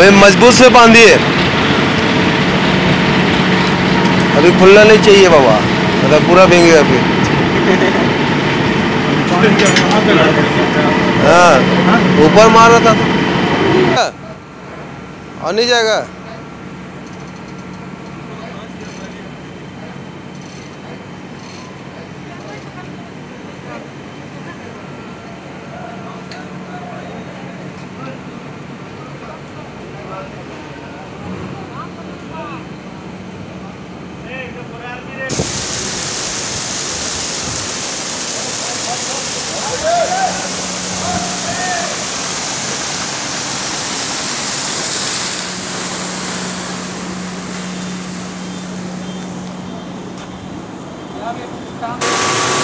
अभी मज़बूत से बांधिए अभी खुलना नहीं चाहिए बाबा। मतलब पूरा भेंगे अभी। हाँ ऊपर मार रहा था तो। और नहीं जाएगा। Já vem buscar.